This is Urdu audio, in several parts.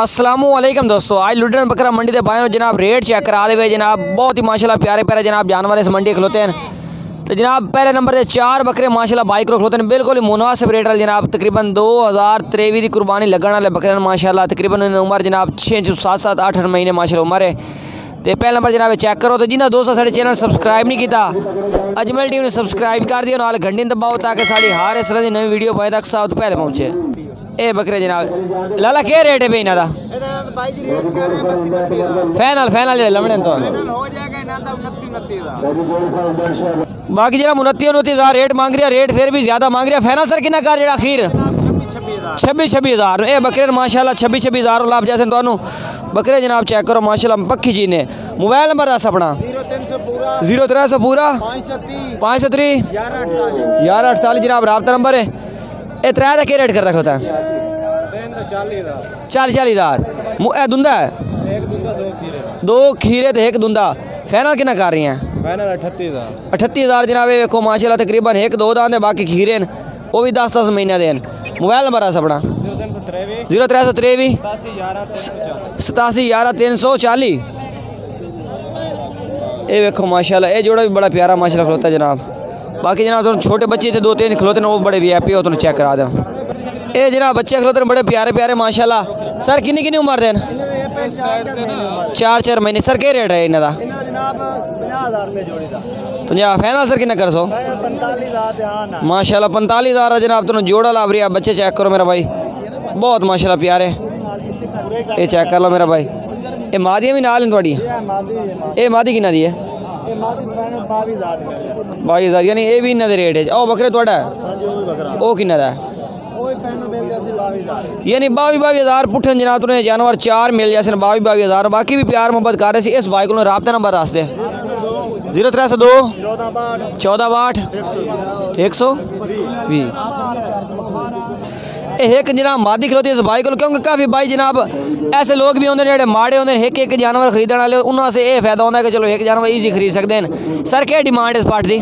السلام علیکم دوستو، آج لڈن بکرا منڈی دے بائیں جناب ریٹ چیک کرا دے ہوئے، جناب بہت ہی ماشاءاللہ پیارے پیارے جناب جانور اس منڈی کھلوتے ہیں۔ تو جناب پہلے نمبر دے، چار بکرے ماشاءاللہ بائک رو کھلوتے ہیں، بالکل ہی مناسب ریٹ والے جناب، تقریباً دو ہزار تریوی دی قربانی لگن والے بکرے ماشاءاللہ تقریباً عمر جناب چھ چھ سات سات آٹھ مہینے ماشاءاللہ عمر ہے۔ تے پہلا نمبر جناب چیک کرو، تو جنہ دوستوں ساڑھے چینل سبسکرائب نہیں کیتا، اجمل ٹیم نے سبسکرائب کر دیا نال گھنٹی دباؤ تاکہ ساری ہار اس طرح دی نئی ویڈیو پائے تک سب تو پہلے پہنچے۔ اے بکرے جناب، لالا کیا ریٹ ہے بھئی انہاں دا؟ فینل فینل جڑے لمنے تو۔ باقی جناب انتی انتی ہزار ریٹ مانگ رہا ریٹ پھر بھی زیادہ مانگ رہا فینل سر کنا کر جڑا اخیر چھبی چھبی ہزار۔ اے بکرے ماشاءاللہ چھبی چھبی ہزار لاب جیسے تو بکرے جناب چیک کرو، ماشاءاللہ پکی چیز نے۔ موبائل نمبر دس اپنا۔ زیرو ترہ سو پورا۔ پانچ سو تری یار اٹھتالیس جناب، رابطہ نمبر ہے۔ دو ایک دندہ۔ فینل کنا کر رہی ہیں؟ اٹھتی ہزار۔ جناب یہ ویکھو ماشاءاللہ تقریباً ایک دو باقی دے ہیں۔ موبائل نمبر ہے اپنا۔ ستاسی گیارہ تین سو چالی۔ اے ویکھو ماشاءاللہ اے جوڑا بھی بڑا پیارا ماشاءاللہ کھلوتا ہے جناب۔ باقی جناب تم چھوٹے بچے تھے، دو تین کھلوتے ہیں، وہ بڑے وی آئی پی ہو تم چیک کرا دیں۔ اے جناب، بچے کھلوتے ہیں، بڑے پیارے پیارے، ماشاءاللہ۔ سر کنی کنی عمر دین چار چار مہینے۔ سر، کیا ریٹ ہے انہاں دا؟ پنجاب فائنل سر کنا کر سو ماشاءاللہ، پنتالیس ہزار جناب۔ تمہیں جوڑا لا رہی بچے چیک کرو میرا بھائی۔ بہت ماشاءاللہ پیارے۔ یہ چیک کر لو میرا بھائی۔ یہ مادیاں بھی نال ہیں تھوڑی۔ یہ مادی کنا دی ہے؟ بائی ہزار یعنی یہ بھی دے ریٹ ہے۔ او بکرے تھوڑا ہے او کنا دا ہے؟ یعنی باوی باوی ہزار پٹھن جناب تمہیں جانور چار مل جیسے باوی باوی ہزار۔ باقی بھی پیار محبت کر رہے سی اس بائک کو رابطہ نمبر راستے زیرو ترہ سو دو۔ چودہ باٹھ ایک سو۔ بھی۔ ایک جناب مادی کھلوتی ہے اس بھائی کو کیونکہ کافی بھائی جناب ایسے لوگ بھی ہوندے جڑے ماڑے ہوندے ایک ایک جانور خریدن والے انہاں سے یہ فائدہ ہوندا ہے کہ چلو ایک جانور ایزی خرید سکتے ہیں سر کیا ڈیمانڈ اس پاٹ دی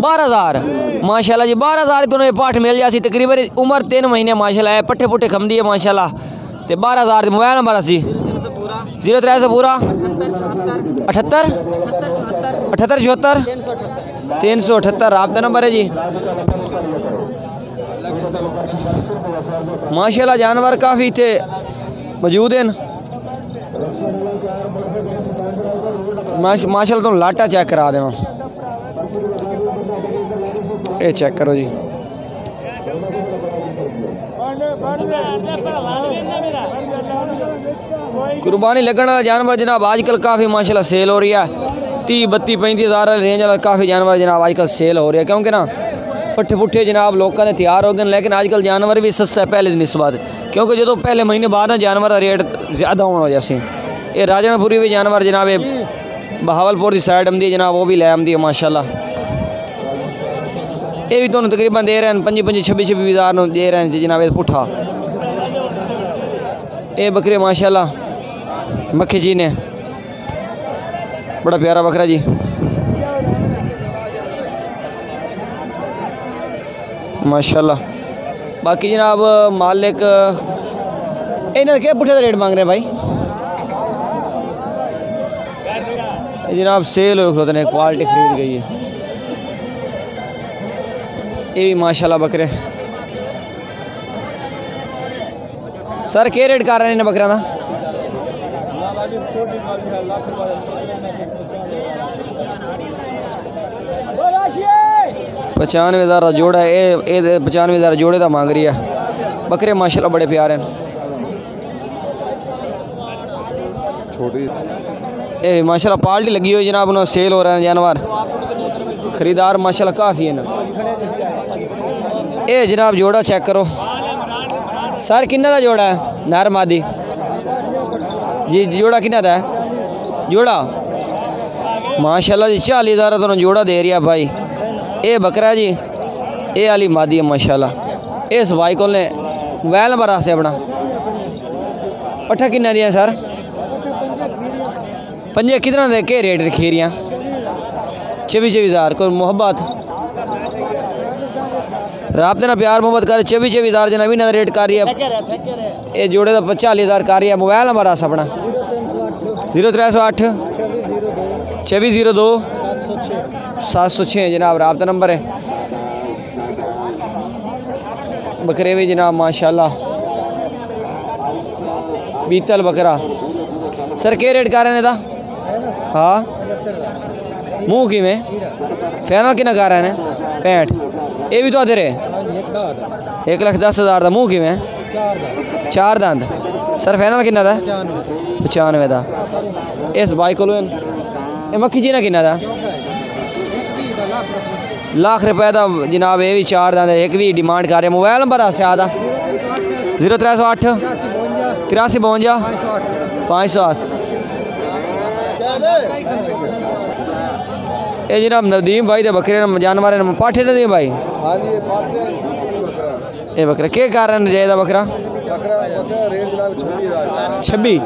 بارہ ہزار ماشاءاللہ جی بارہ ہزار تو پاٹ مل جاسی تقریباً عمر تین مہینے ماشاءاللہ ہے پٹھے پٹھے کھم دیے ماشاءاللہ تے بارہ ہزار دی موبائل نمبر اسی زیرو ترہ سو پورا اٹھتر اٹھتر چوہتر تین سو اٹھتر رابطہ نمبر ہے جی ماشاءاللہ جانور کافی تھے، موجود ہیں۔ ماش- ماشاءاللہ تم لاٹا چیک کرا دیں۔ اے چیک کرو جی۔ قربانی لگن والا جانور جناب آج کل کافی ماشاءاللہ سیل ہو رہی ہے۔ تی بتی پینتی ہزار رینج والا کافی جانور جناب آج کل سیل ہو رہی ہے۔ کیونکہ نا پٹھے پٹھے جناب لوگوں نے تیار ہو گئے لیکن آج کل جانور بھی سستا ہے پہلے دن نسبت کیونکہ جدو پہلے مہینے بعد جانور کا ریٹ زیادہ ہونے وجہ سے۔ یہ راجن پوری بھی جانور جناب، یہ بہاول پور کی سائڈ آمدی جناب، وہ بھی لے آمدی ہے، ماشاءاللہ۔ یہ بھی تمہیں تقریباً دے رہے ہیں، پنجی پنجی، چھبی چھبی ہزار نو دے رہے ہیں جی جناب پٹھا۔ اے بکرے ماشاءاللہ مکھی جی نے۔ بڑا پیارا بکرا جی۔ ماشاءاللہ۔ باقی جناب، مالک انہوں کیا پٹھے کا ریٹ مانگ رہے ہیں بھائی؟ جناب سیل ہوئے کھلوتے ہیں کوالٹی خرید گئی ہے۔ یہ بھی ماشاءاللہ بکرے۔ سر کیا ریٹ کر رہے ہیں انہیں بکرے دا پچانوے ہزار جوڑا ہے اے اے پچانوے ہزار جوڑے دا مانگ رہی ہے۔ بکرے ماشاءاللہ بڑے پیارے ہیں۔ چھوٹی۔ اے ماشاءاللہ پالٹی لگی ہوئی جناب انہوں سیل ہو رہے ہیں جانور۔ خریدار ماشاءاللہ کافی ہیں اے جناب جوڑا چیک کرو۔ سر کنہ دا جوڑا ہے؟ نر مادی جی جوڑا کنہ دا ہے؟ جوڑا؟ ماشاءاللہ جی چالی ہزار تو جوڑا دے رہی ہے بھائی۔ اے بکرا جی اے علی مادی ہے ماشاءاللہ اس بھائی کو نے موبائل نمبر آسے اپنا پٹھا کنہ دیا سر پنجے کتنا دے کے ریٹ رکھی رہی چوی چوی ہزار کوئی محبت رابطے ਨਾਲ ਪਿਆਰ ਮੁਹੱਬਤ ਕਰ 24 24000 ਜਨਾਬ ਇਹਨਾਂ ਦਾ ਰੇਟ ਕਰ ਰਹੀ ਹੈ ਇਹ ਜੋੜੇ ਦਾ 45000 ਕਰ ਰਹੀ ਹੈ ਮੋਬਾਈਲ سات سو چھ جناب، رابطہ نمبر ہے۔ بکرے میں جناب، ماشاءاللہ۔ بیتل بکرا۔ سر، کے ریٹ کر رہے ہیں ہاں۔ منہ کی میں؟ فینل کی نہ کر رہے ہیں؟ پینٹ یہ بھی تو آدھے رہے ایک لاکھ دس ہزار دا منہ کی میں؟ چار دند سر فینل کنا دا؟ پچانوے دا۔ اس بائی کو اے مکھی جی نہ کنا دا؟ لاکھ روپے کا جناب یہ بھی چار تھا ایک بھی ڈیمانڈ کر رہے موبائل نمبر آ؟ جا زیرو تر سو اٹھ تراسی بونجا پانچ سو یہ جناب ندیم بھائی بکرے جانور پاٹے ندیم بھائی۔ یہ بکرہ چاہیے بکرا۔ چھبی؟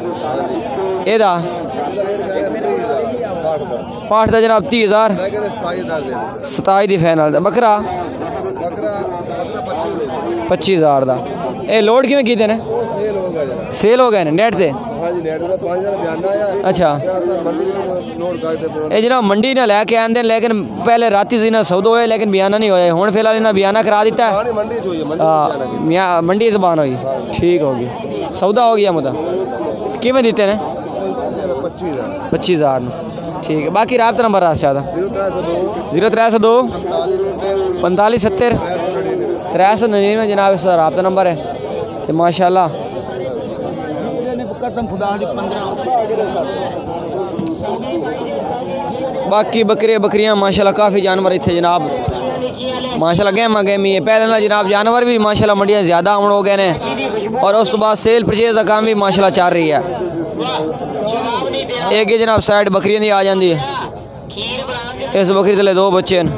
پاٹھ دا جناب تی ہزار. ستائی دی فینل دا. بکرا؟ پچی ہزار دا. اے لوڈ کیوں کیتے نے؟ سیل ہو گئے نیٹ تے؟ اچھا۔ جناب منڈی نہ لے کے آن آندے لیکن پہلے راتی سے سودو ہوئے لیکن بیانہ نہیں ہوئے ہون فی الحال انہاں بیانہ کرا دیتا ہے۔ ہاں، منڈی زبان ہوئی۔ ٹھیک ہوگی سودا ہو گیا مدا کیویں دیتے نے؟ پچی ہزار۔ ہزار ٹھیک ہے، باقی رابطہ نمبر رہا سیادہ زیرو ترہ سو دو پنتالی ستر ترہ سو ننانوے جناب، اس رابطہ نمبر ہے۔ ماشاء ماشاءاللہ۔ باقی بکری بکریاں ماشاءاللہ کافی جانور تھے جناب۔ ماشاءاللہ اللہ گیم ہی ہے پہلے جناب جانور بھی ماشاءاللہ منڈیاں زیادہ آمن ہو گئے ہیں اور اس تو بعد سیل پرچیز کا کام بھی ماشاءاللہ چل رہی ہے۔ ਇੱਕ ਹੀ ਜਨਾਬ ਸਾਈਡ ਬੱਕਰੀਆਂ ਦੀ ਆ ਜਾਂਦੀ ਹੈ ਇਸ ਬੱਕਰੀ ਥੱਲੇ ਦੋ ਬੱਚੇ ਹਨ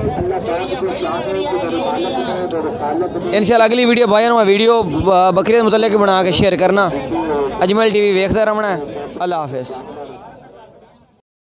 ਇਨਸ਼ਾਅੱਲਾ ਅਗਲੀ ਵੀਡੀਓ ਭਾਈਆਂ ਨੂੰ ਮੈਂ ਵੀਡੀਓ ਬੱਕਰੀਆਂ ਦੇ ਮੁਤਲਕ ਬਣਾ ਕੇ ਸ਼ੇਅਰ ਕਰਨਾ ਅਜਮਲ ਟੀਵੀ ਵੇਖਦਾ ਰਹਿਣਾ ਅੱਲਾ ਹਾਫਿਜ਼